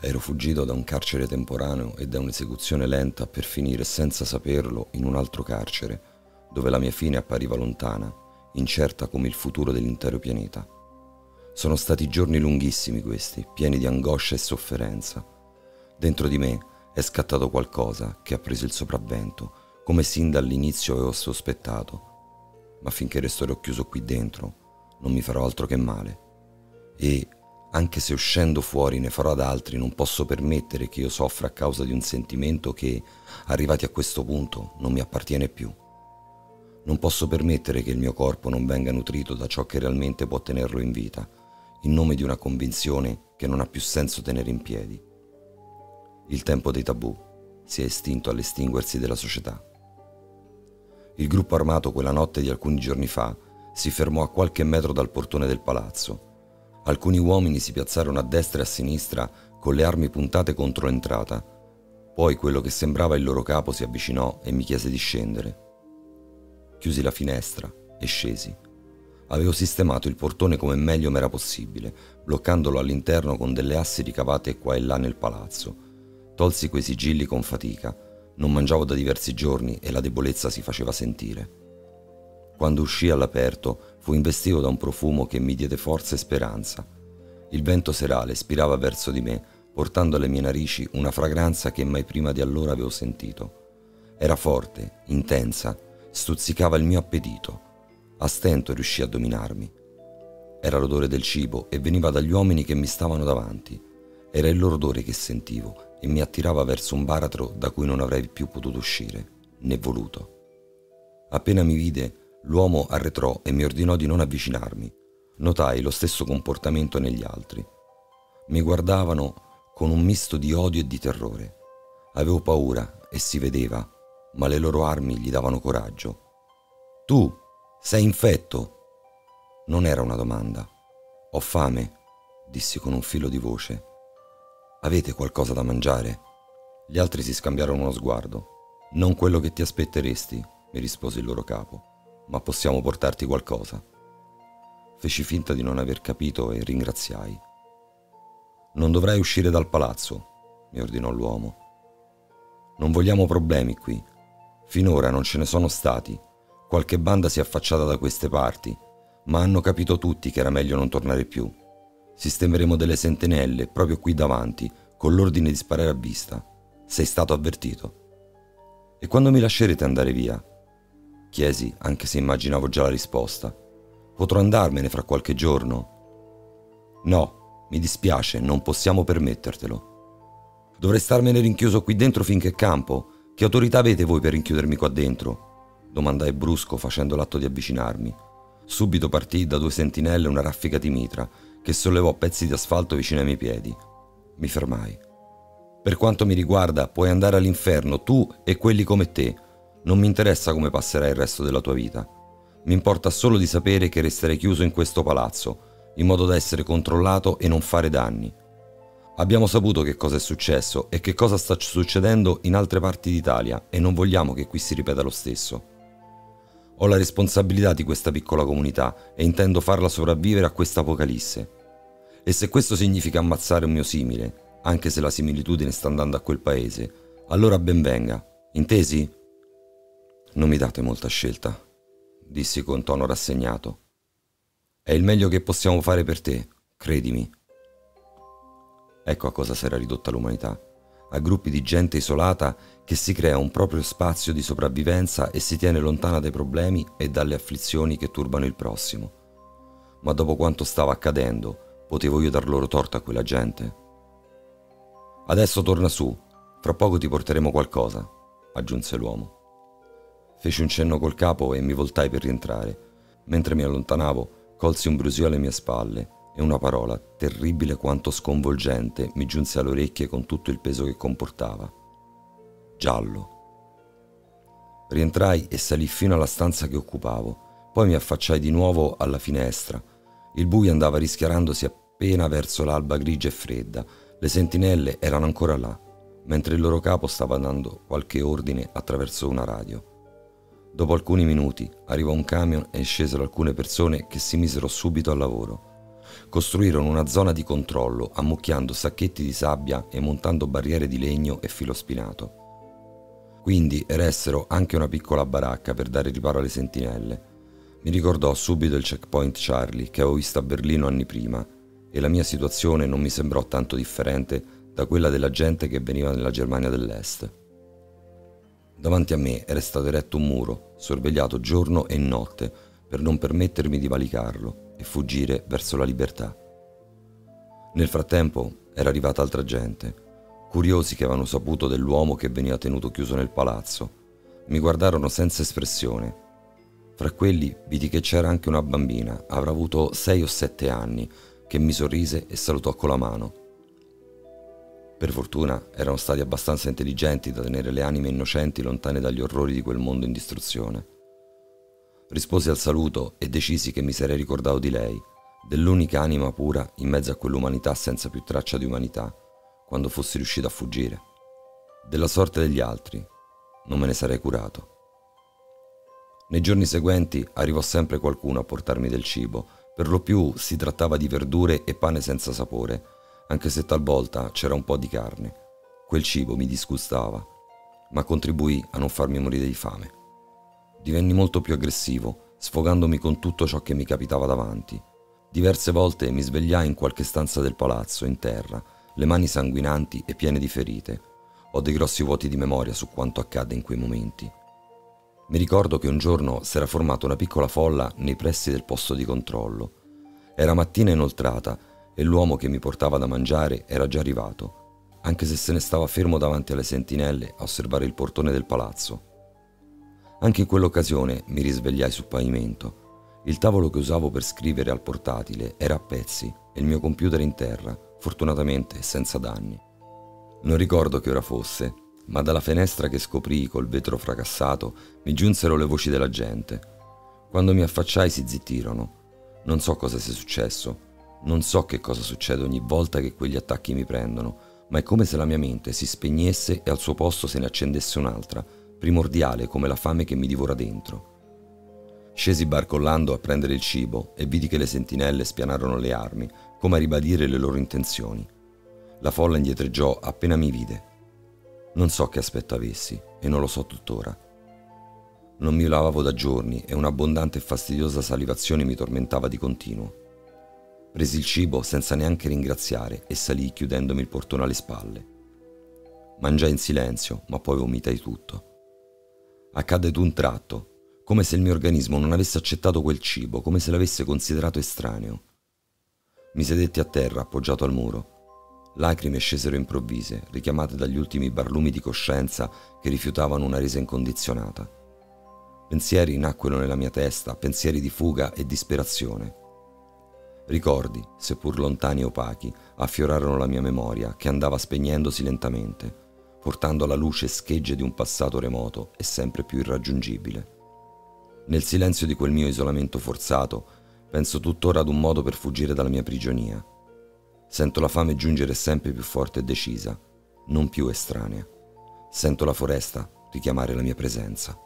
Ero fuggito da un carcere temporaneo e da un'esecuzione lenta per finire senza saperlo in un altro carcere, dove la mia fine appariva lontana, incerta come il futuro dell'intero pianeta. Sono stati giorni lunghissimi questi, pieni di angoscia e sofferenza. Dentro di me è scattato qualcosa che ha preso il sopravvento, come sin dall'inizio avevo sospettato. Ma finché resterò chiuso qui dentro, non mi farò altro che male. E, anche se uscendo fuori ne farò ad altri, non posso permettere che io soffra a causa di un sentimento che, arrivati a questo punto, non mi appartiene più. Non posso permettere che il mio corpo non venga nutrito da ciò che realmente può tenerlo in vita, in nome di una convinzione che non ha più senso tenere in piedi. Il tempo dei tabù si è estinto all'estinguersi della società. Il gruppo armato quella notte di alcuni giorni fa si fermò a qualche metro dal portone del palazzo. Alcuni uomini si piazzarono a destra e a sinistra con le armi puntate contro l'entrata. Poi quello che sembrava il loro capo si avvicinò e mi chiese di scendere. Chiusi la finestra e scesi. Avevo sistemato il portone come meglio m'era possibile, bloccandolo all'interno con delle assi ricavate qua e là nel palazzo. Tolsi quei sigilli con fatica. Non mangiavo da diversi giorni e la debolezza si faceva sentire. Quando uscii all'aperto, fu investito da un profumo che mi diede forza e speranza. Il vento serale spirava verso di me, portando alle mie narici una fragranza che mai prima di allora avevo sentito. Era forte, intensa, stuzzicava il mio appetito. A stento riuscì a dominarmi. Era l'odore del cibo e veniva dagli uomini che mi stavano davanti. Era il loro odore che sentivo e mi attirava verso un baratro da cui non avrei più potuto uscire, né voluto. Appena mi vide, l'uomo arretrò e mi ordinò di non avvicinarmi. Notai lo stesso comportamento negli altri. Mi guardavano con un misto di odio e di terrore. Avevo paura e si vedeva, ma le loro armi gli davano coraggio. Tu sei infetto? Non era una domanda. Ho fame, dissi con un filo di voce. Avete qualcosa da mangiare? Gli altri si scambiarono uno sguardo. Non quello che ti aspetteresti, mi rispose il loro capo, ma possiamo portarti qualcosa. Feci finta di non aver capito e ringraziai. Non dovrai uscire dal palazzo, mi ordinò l'uomo. Non vogliamo problemi qui. Finora non ce ne sono stati Qualche banda si è affacciata da queste parti, ma hanno capito tutti che era meglio non tornare più. Sistemeremo delle sentinelle proprio qui davanti, con l'ordine di sparare a vista. Sei stato avvertito. E quando mi lascerete andare via? Chiesi, anche se immaginavo già la risposta. Potrò andarmene fra qualche giorno? No, mi dispiace, non possiamo permettertelo. Dovrei starmene rinchiuso qui dentro finché campo. Che autorità avete voi per rinchiudermi qua dentro? domandai brusco facendo l'atto di avvicinarmi. Subito partì da due sentinelle una raffica di mitra che sollevò pezzi di asfalto vicino ai miei piedi. Mi fermai. Per quanto mi riguarda, puoi andare all'inferno tu e quelli come te. Non mi interessa come passerai il resto della tua vita. Mi importa solo di sapere che resterei chiuso in questo palazzo, in modo da essere controllato e non fare danni. Abbiamo saputo che cosa è successo e che cosa sta succedendo in altre parti d'Italia e non vogliamo che qui si ripeta lo stesso. Ho la responsabilità di questa piccola comunità e intendo farla sopravvivere a questa apocalisse. E se questo significa ammazzare un mio simile, anche se la similitudine sta andando a quel paese, allora ben venga. Intesi? Non mi date molta scelta, dissi con tono rassegnato. È il meglio che possiamo fare per te, credimi. Ecco a cosa si era ridotta l'umanità a gruppi di gente isolata che si crea un proprio spazio di sopravvivenza e si tiene lontana dai problemi e dalle afflizioni che turbano il prossimo. Ma dopo quanto stava accadendo, potevo io dar loro torto a quella gente? Adesso torna su, fra poco ti porteremo qualcosa, aggiunse l'uomo. Feci un cenno col capo e mi voltai per rientrare. Mentre mi allontanavo, colsi un brusio alle mie spalle e una parola, terribile quanto sconvolgente, mi giunse alle orecchie con tutto il peso che comportava. Giallo. Rientrai e salì fino alla stanza che occupavo, poi mi affacciai di nuovo alla finestra. Il buio andava rischiarandosi appena verso l'alba grigia e fredda. Le sentinelle erano ancora là, mentre il loro capo stava dando qualche ordine attraverso una radio. Dopo alcuni minuti arrivò un camion e scesero alcune persone che si misero subito al lavoro. costruirono una zona di controllo ammucchiando sacchetti di sabbia e montando barriere di legno e filo spinato. Quindi eressero anche una piccola baracca per dare riparo alle sentinelle. Mi ricordò subito il checkpoint Charlie che avevo visto a Berlino anni prima e la mia situazione non mi sembrò tanto differente da quella della gente che veniva nella Germania dell'Est. Davanti a me era stato eretto un muro, sorvegliato giorno e notte, per non permettermi di valicarlo e fuggire verso la libertà. Nel frattempo era arrivata altra gente, curiosi che avevano saputo dell'uomo che veniva tenuto chiuso nel palazzo. Mi guardarono senza espressione. Fra quelli vidi che c'era anche una bambina, avrà avuto sei o sette anni, che mi sorrise e salutò con la mano. Per fortuna erano stati abbastanza intelligenti da tenere le anime innocenti lontane dagli orrori di quel mondo in distruzione. Risposi al saluto e decisi che mi sarei ricordato di lei, dell'unica anima pura in mezzo a quell'umanità senza più traccia di umanità quando fossi riuscito a fuggire. Della sorte degli altri non me ne sarei curato. Nei giorni seguenti arrivò sempre qualcuno a portarmi del cibo, per lo più si trattava di verdure e pane senza sapore, anche se talvolta c'era un po' di carne. Quel cibo mi disgustava, ma contribuì a non farmi morire di fame. Divenni molto più aggressivo, sfogandomi con tutto ciò che mi capitava davanti. Diverse volte mi svegliai in qualche stanza del palazzo, in terra, le mani sanguinanti e piene di ferite. Ho dei grossi vuoti di memoria su quanto accadde in quei momenti. Mi ricordo che un giorno si era formata una piccola folla nei pressi del posto di controllo. Era mattina inoltrata e l'uomo che mi portava da mangiare era già arrivato, anche se se ne stava fermo davanti alle sentinelle a osservare il portone del palazzo. Anche in quell'occasione mi risvegliai sul pavimento. Il tavolo che usavo per scrivere al portatile era a pezzi e il mio computer in terra, fortunatamente senza danni. Non ricordo che ora fosse, ma dalla finestra che scoprì col vetro fracassato mi giunsero le voci della gente. Quando mi affacciai si zittirono. Non so cosa sia successo, non so che cosa succede ogni volta che quegli attacchi mi prendono, ma è come se la mia mente si spegnesse e al suo posto se ne accendesse un'altra, primordiale come la fame che mi divora dentro. Scesi barcollando a prendere il cibo e vidi che le sentinelle spianarono le armi, come a ribadire le loro intenzioni. La folla indietreggiò appena mi vide. Non so che aspetto avessi e non lo so tuttora. Non mi lavavo da giorni e un'abbondante e fastidiosa salivazione mi tormentava di continuo. Presi il cibo senza neanche ringraziare e salì chiudendomi il portone alle spalle. Mangiai in silenzio, ma poi vomitai tutto. Accadde d'un tratto, come se il mio organismo non avesse accettato quel cibo, come se l'avesse considerato estraneo. Mi sedetti a terra appoggiato al muro. Lacrime scesero improvvise, richiamate dagli ultimi barlumi di coscienza che rifiutavano una resa incondizionata. Pensieri nacquero nella mia testa, pensieri di fuga e disperazione. Ricordi, seppur lontani e opachi, affiorarono la mia memoria che andava spegnendosi lentamente, portando alla luce schegge di un passato remoto e sempre più irraggiungibile. Nel silenzio di quel mio isolamento forzato, Penso tuttora ad un modo per fuggire dalla mia prigionia. Sento la fame giungere sempre più forte e decisa, non più estranea. Sento la foresta richiamare la mia presenza.